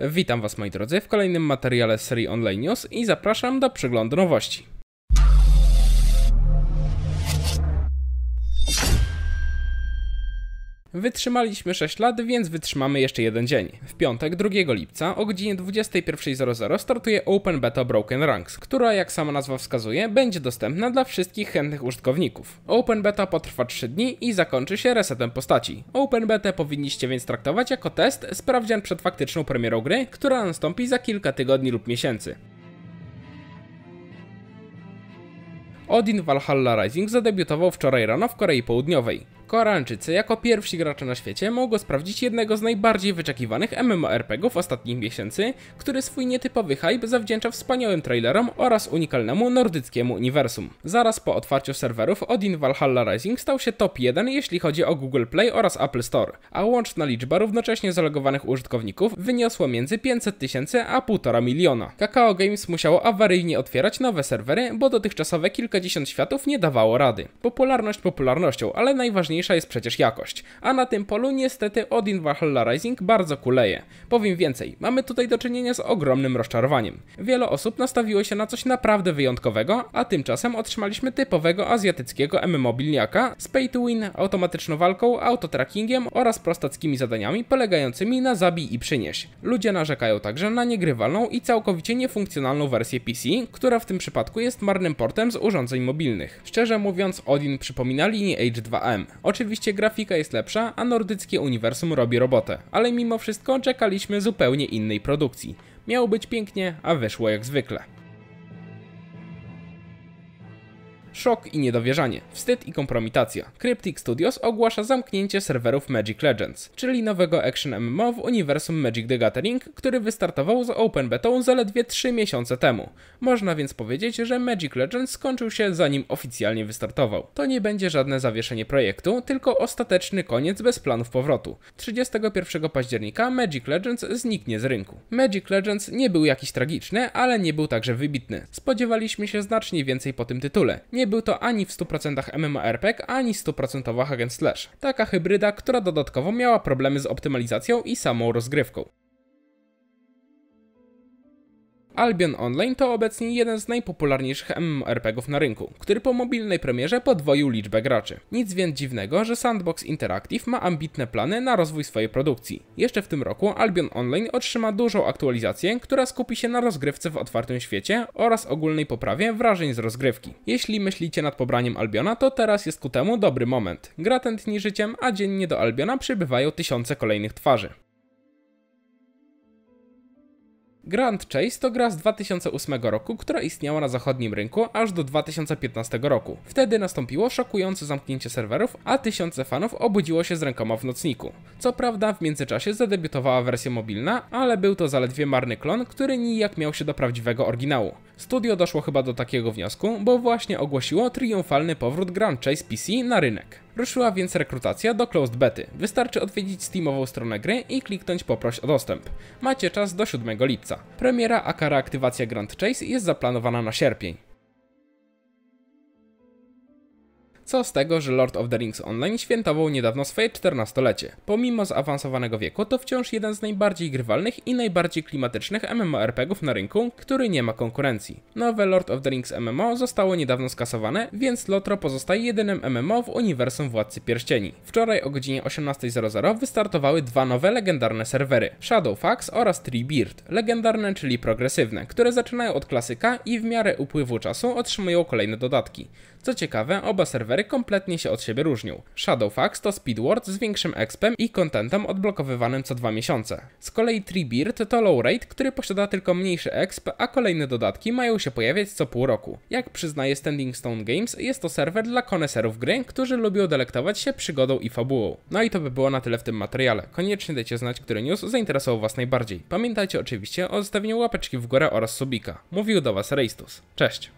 Witam Was moi drodzy w kolejnym materiale z serii Online News i zapraszam do przeglądu nowości. Wytrzymaliśmy 6 lat, więc wytrzymamy jeszcze jeden dzień. W piątek, 2 lipca o godzinie 21.00 startuje Open Beta Broken Ranks, która jak sama nazwa wskazuje, będzie dostępna dla wszystkich chętnych użytkowników. Open Beta potrwa 3 dni i zakończy się resetem postaci. Open Beta powinniście więc traktować jako test, sprawdzian przed faktyczną premierą gry, która nastąpi za kilka tygodni lub miesięcy. Odin Valhalla Rising zadebiutował wczoraj rano w Korei Południowej. Koreańczycy jako pierwsi gracze na świecie mogą sprawdzić jednego z najbardziej wyczekiwanych MMORPGów ostatnich miesięcy, który swój nietypowy hype zawdzięcza wspaniałym trailerom oraz unikalnemu nordyckiemu uniwersum. Zaraz po otwarciu serwerów Odin Valhalla Rising stał się top 1 jeśli chodzi o Google Play oraz Apple Store, a łączna liczba równocześnie zalogowanych użytkowników wyniosła między 500 tysięcy a 1,5 miliona. Kakao Games musiało awaryjnie otwierać nowe serwery, bo dotychczasowe kilkadziesiąt światów nie dawało rady. Popularność popularnością, ale najważniejsze najważniejsza jest przecież jakość. A na tym polu niestety Odin Valhalla Rising bardzo kuleje. Powiem więcej, mamy tutaj do czynienia z ogromnym rozczarowaniem. Wiele osób nastawiło się na coś naprawdę wyjątkowego, a tymczasem otrzymaliśmy typowego azjatyckiego MMObilniaka z pay to win, automatyczną walką, autotrackingiem oraz prostackimi zadaniami polegającymi na zabij i przynieś. Ludzie narzekają także na niegrywalną i całkowicie niefunkcjonalną wersję PC, która w tym przypadku jest marnym portem z urządzeń mobilnych. Szczerze mówiąc, Odin przypomina linię H2M. Oczywiście grafika jest lepsza, a nordyckie uniwersum robi robotę, ale mimo wszystko czekaliśmy zupełnie innej produkcji. Miało być pięknie, a wyszło jak zwykle. Szok i niedowierzanie, wstyd i kompromitacja. Cryptic Studios ogłasza zamknięcie serwerów Magic Legends, czyli nowego action MMO w uniwersum Magic the Gathering, który wystartował z open betą zaledwie 3 miesiące temu. Można więc powiedzieć, że Magic Legends skończył się zanim oficjalnie wystartował. To nie będzie żadne zawieszenie projektu, tylko ostateczny koniec bez planów powrotu. 31 października Magic Legends zniknie z rynku. Magic Legends nie był jakiś tragiczny, ale nie był także wybitny. Spodziewaliśmy się znacznie więcej po tym tytule. Nie był to ani w 100% MMORPG, ani 100% hack slash. Taka hybryda, która dodatkowo miała problemy z optymalizacją i samą rozgrywką. Albion Online to obecnie jeden z najpopularniejszych MMORPGów na rynku, który po mobilnej premierze podwoił liczbę graczy. Nic więc dziwnego, że Sandbox Interactive ma ambitne plany na rozwój swojej produkcji. Jeszcze w tym roku Albion Online otrzyma dużą aktualizację, która skupi się na rozgrywce w otwartym świecie oraz ogólnej poprawie wrażeń z rozgrywki. Jeśli myślicie nad pobraniem Albiona, to teraz jest ku temu dobry moment. Gra tętni życiem, a dziennie do Albiona przybywają tysiące kolejnych twarzy. Grand Chase to gra z 2008 roku, która istniała na zachodnim rynku aż do 2015 roku. Wtedy nastąpiło szokujące zamknięcie serwerów, a tysiące fanów obudziło się z rękoma w nocniku. Co prawda w międzyczasie zadebiutowała wersja mobilna, ale był to zaledwie marny klon, który nijak miał się do prawdziwego oryginału. Studio doszło chyba do takiego wniosku, bo właśnie ogłosiło triumfalny powrót Grand Chase PC na rynek. Ruszyła więc rekrutacja do closed bety. Wystarczy odwiedzić Steamową stronę gry i kliknąć poproś o dostęp. Macie czas do 7 lipca. Premiera aka reaktywacja Grand Chase jest zaplanowana na sierpień. Co z tego, że Lord of the Rings Online świętował niedawno swoje 14-lecie. Pomimo zaawansowanego wieku, to wciąż jeden z najbardziej grywalnych i najbardziej klimatycznych MMORPGów na rynku, który nie ma konkurencji. Nowe Lord of the Rings MMO zostało niedawno skasowane, więc Lotro pozostaje jedynym MMO w uniwersum Władcy Pierścieni. Wczoraj o godzinie 18.00 wystartowały dwa nowe legendarne serwery, Shadowfax oraz Treebeard. Legendarne, czyli progresywne, które zaczynają od klasyka i w miarę upływu czasu otrzymują kolejne dodatki. Co ciekawe, oba serwery kompletnie się od siebie różnią. Shadowfax to Speedward z większym expem i contentem odblokowywanym co dwa miesiące. Z kolei Treebeard to low rate, który posiada tylko mniejszy exp, a kolejne dodatki mają się pojawiać co pół roku. Jak przyznaje Standing Stone Games, jest to serwer dla koneserów gry, którzy lubią delektować się przygodą i fabułą. No i to by było na tyle w tym materiale. Koniecznie dajcie znać, który news zainteresował Was najbardziej. Pamiętajcie oczywiście o zostawieniu łapeczki w górę oraz subika. Mówił do Was Reistus. Cześć!